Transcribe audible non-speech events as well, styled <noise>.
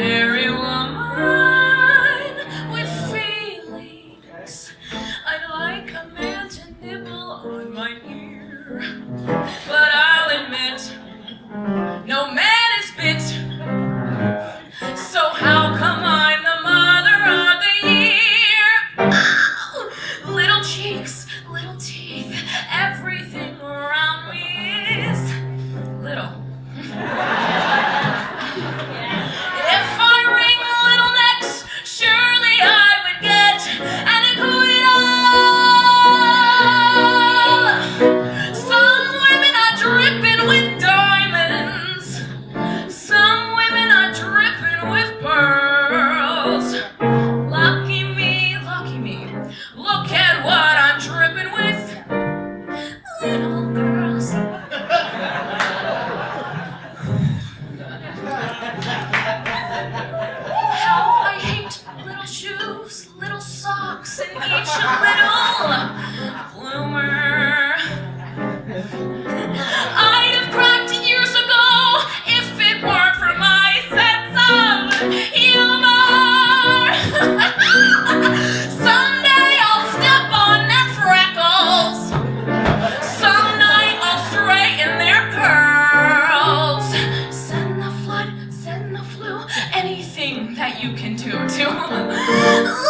ordinary woman with feelings. I'd like a man to nibble on my ear. thing that you can do too. <laughs>